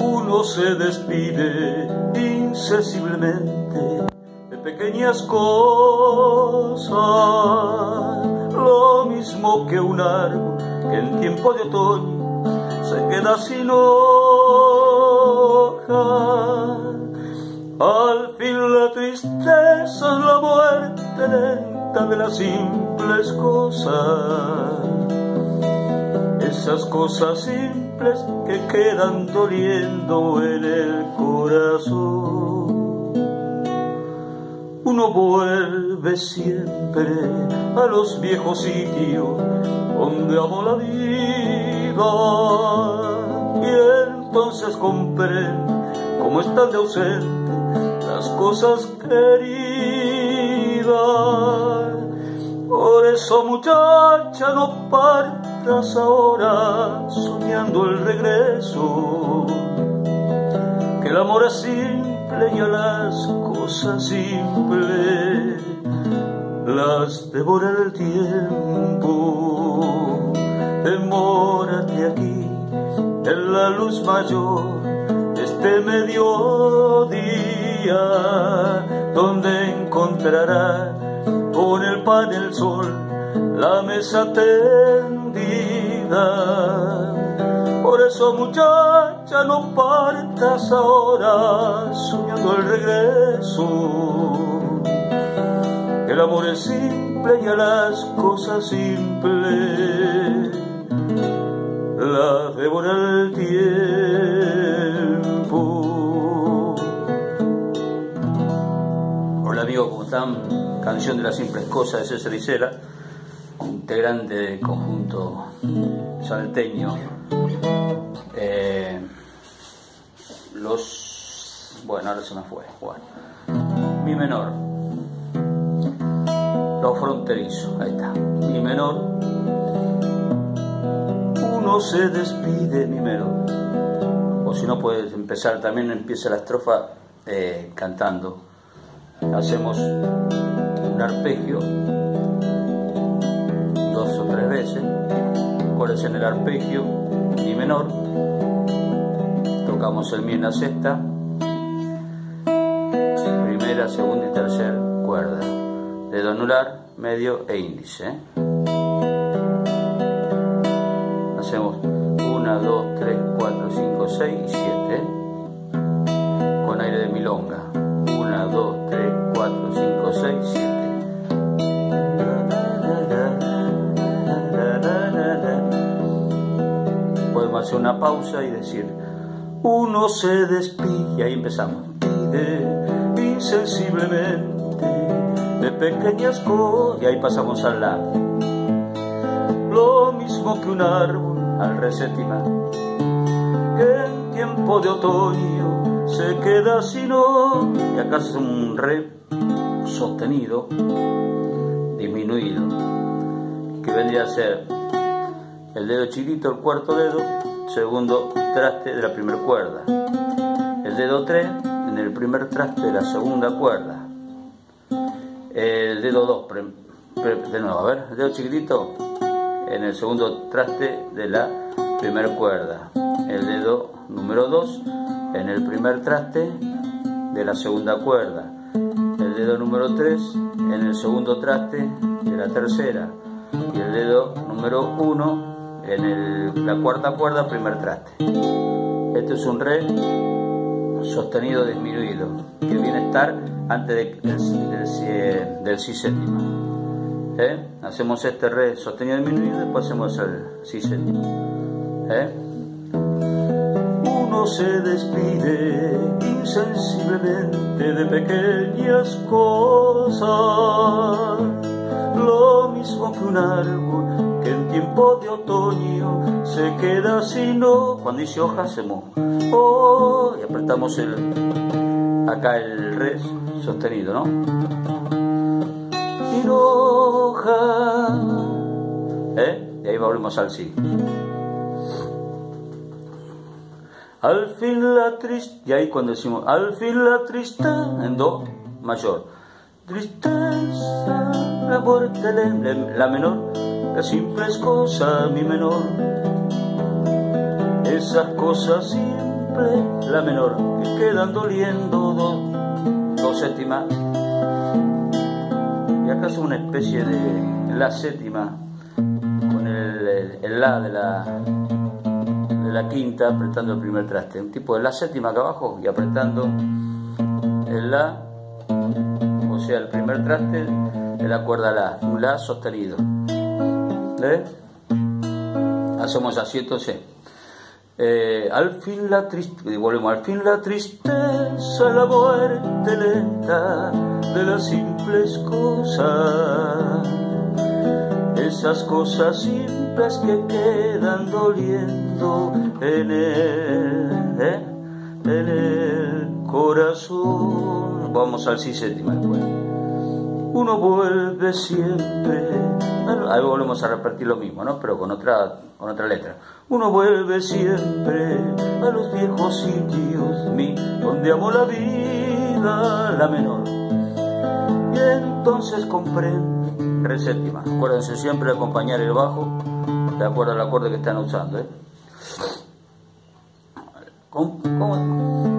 Uno se despide insensiblemente de pequeñas cosas, lo mismo que un árbol que en tiempo de otoño se queda sin hoja. Al fin la tristeza es la muerte lenta de las simples cosas, esas cosas simples que quedan doliendo en el corazón. Uno vuelve siempre a los viejos sitios donde amó la vida y entonces comprende cómo están de ausente las cosas queridas. Por eso muchacha no partas ahora soñando el regreso, que el amor es simple y a las cosas simples las devora el tiempo. Demórate aquí en la luz mayor este mediodía, donde encontrarás con el pan el sol la mesa tendida. Por eso muchacha no partas ahora soñando el regreso el amor es simple y a las cosas simples las devora el tiempo. Hola amigos, ¿cómo están? Canción de las simples cosas de César Isela, integrante del conjunto salteño. Eh, los. Bueno, ahora se me fue. Bueno. Mi menor. Lo fronterizo. Ahí está. Mi menor. Uno se despide, mi menor. O si no, puedes empezar. También empieza la estrofa eh, cantando. Hacemos un arpegio es en el arpegio? Mi menor. Tocamos el mi en la sexta. Primera, segunda y tercera cuerda. Dedo anular, medio e índice. Hacemos 1, 2, 3, 4, 5, 6 y 7. Con aire de milonga. 1, 2, 3, 4, 5, 6, 7. Hacer una pausa y decir, Uno se despide y ahí empezamos. insensiblemente de pequeñas cosas. Y ahí pasamos al la. Lo mismo que un árbol al re séptima. que en tiempo de otoño se queda sin hoja. Y acá es un re sostenido, disminuido, que vendría a ser el dedo chiquito, el cuarto dedo, segundo traste de la primera cuerda. El dedo 3 en el primer traste de la segunda cuerda. El dedo 2, de nuevo, a ver, el dedo chiquitito en el segundo traste de la primera cuerda. El dedo número 2 en el primer traste de la segunda cuerda. El dedo número 3 en el segundo traste de la tercera. Y el dedo número 1 en la cuarta cuerda, primer traste. Este es un re sostenido disminuido, que viene a estar antes de- del, del si- séptimo. ¿Eh? Hacemos este re sostenido disminuido y después hacemos el si séptimo. ¿Eh? Uno se despide insensiblemente de pequeñas cosas, mismo que un árbol que en tiempo de otoño se queda sin hoja. Cuando dice hoja hacemos oh y apretamos el acá el re sostenido, ¿no? Sin hoja. ¿Eh? Y ahí volvemos al si. Al fin la tristeza, Y ahí cuando decimos al fin la tristeza, en do mayor, tristeza, la Le- la menor, las simples cosas, mi menor. Esas cosas simples, la menor, que quedan doliendo dos, dos séptimas. Y es una especie de la séptima con el, el, la de la, de la quinta apretando el primer traste. Un tipo de la séptima acá abajo y apretando el la, o sea, el primer traste de la cuerda la, un la sostenido. ¿Eh? Hacemos así entonces. Eh, al fin la tristeza, volvemos, al fin la tristeza, la muerte lenta de las simples cosas, esas cosas simples que quedan doliendo en el, ¿eh? en el corazón. Vamos al si séptima después. Uno vuelve siempre ahí volvemos a repetir lo mismo, ¿no? Pero con otra, con otra letra. Uno vuelve siempre a los viejos sitios, mi, donde amo la vida, la menor. Y entonces comprende, re séptima. Acuérdense siempre de acompañar el bajo, de acuerdo al acorde que están usando, ¿eh? ¿Cómo,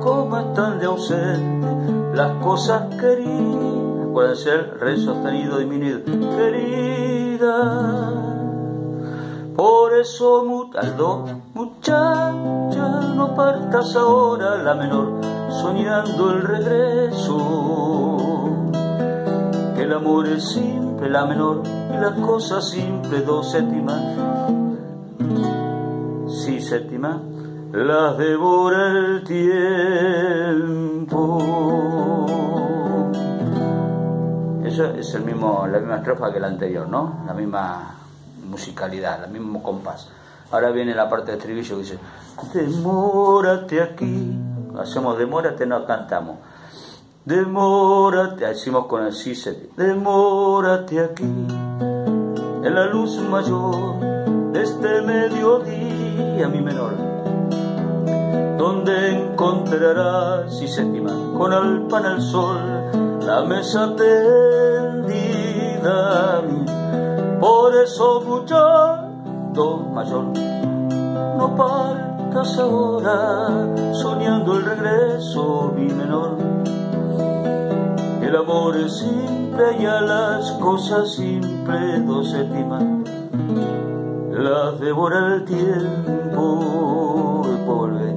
cómo, están de ausente las cosas queridas? Pueden ser re sostenido disminuido. Querida, por eso mutaldo, muchacha, no partas ahora la menor, soñando el regreso. El amor es simple, la menor, y la cosa simple, dos séptimas. Sí, séptima, las devora el tiempo es el mismo, la misma estrofa que la anterior, ¿no? La misma musicalidad, el mismo compás. Ahora viene la parte de estribillo que dice, demórate aquí, hacemos demórate, no cantamos. Demórate, decimos con el sí, demórate aquí, en la luz mayor de este mediodía, mi menor, donde encontrarás, si séptima, con pan al sol, la mesa tendida. Por eso do mayor, no partas ahora soñando el regreso, mi menor. El amor es simple y a las cosas simples dos séptimas las devora el tiempo y vuelve,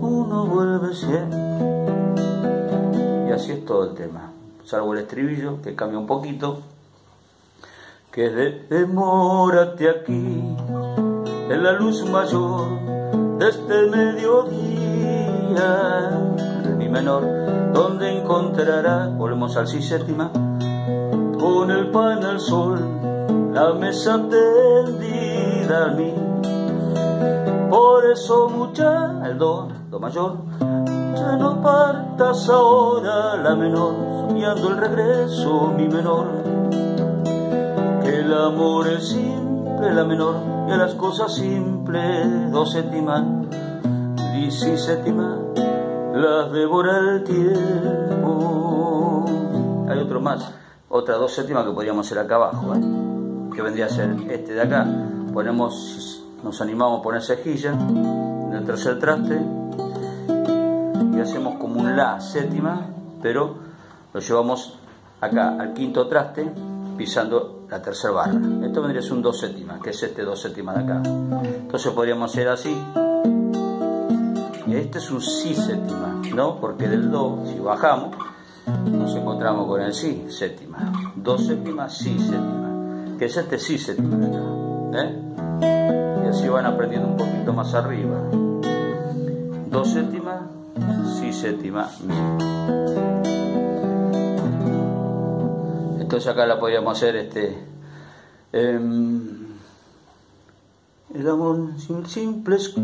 uno vuelve siempre. Y así es todo el tema salvo el estribillo, que cambia un poquito, que es de demórate aquí, en la luz mayor de este mediodía, mi menor, donde encontrará, volvemos al si séptima, con el pan al sol, la mesa tendida a mí. Por eso mucha, el do, do mayor, ya no partas ahora la menor soñando el regreso, mi menor. Que el amor es simple, la menor, a las cosas simples, dos séptimas, y si séptima, las devora el tiempo. Hay otro más, otra dos séptimas que podríamos hacer acá abajo, ¿eh? que vendría a ser este de acá. Ponemos, nos animamos a poner cejilla en el tercer traste y hacemos como un la séptima, pero lo llevamos acá al quinto traste pisando la tercera barra. Esto vendría a ser un do séptima, que es este do séptima de acá. Entonces podríamos hacer así. Y este es un si séptima, ¿no? Porque del do, si bajamos, nos encontramos con el si séptima. Do séptima, si séptima. Que es este si séptima de acá. ¿eh? Y así van aprendiendo un poquito más arriba. Do séptima, si séptima. Entonces acá la podríamos hacer este. Em, el amor sin simples.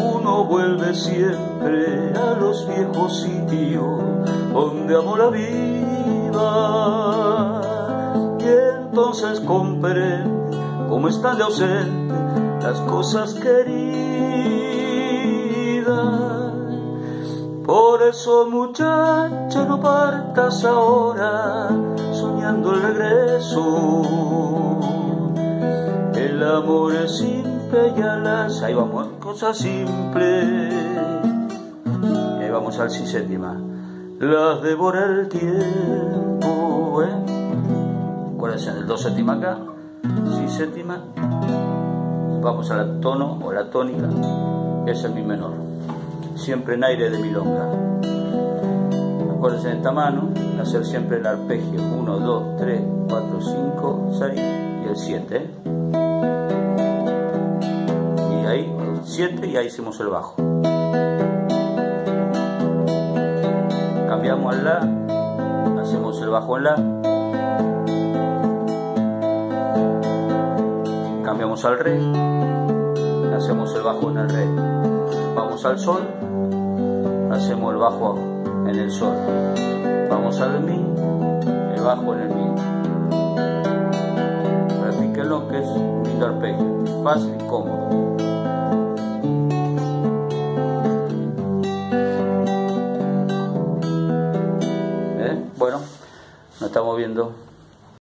Uno vuelve siempre a los viejos sitios donde amó la vida. Y entonces comprende cómo están de ausente las cosas queridas eso muchacha no partas ahora soñando el regreso. El amor es simple y a las... Ahí vamos, cosas simples. Ahí vamos al si séptima. Las devora el tiempo, ¿eh? Acuérdense, en el do séptima acá, si séptima, vamos al tono o la tónica, es el mi menor, siempre en aire de milonga. En esta mano, hacer siempre el arpegio 1, 2, 3, 4, 5, 6 y el 7. Y ahí, 7 y ahí hicimos el bajo. Cambiamos al La, hacemos el bajo en La. Cambiamos al Re, hacemos el bajo en el Re. Vamos al Sol, hacemos el bajo en el Sol. Vamos al Mi, el bajo en el Mi. Practíquenlo que es un lindo arpegio, fácil y cómodo. ¿Eh? Bueno, nos estamos viendo.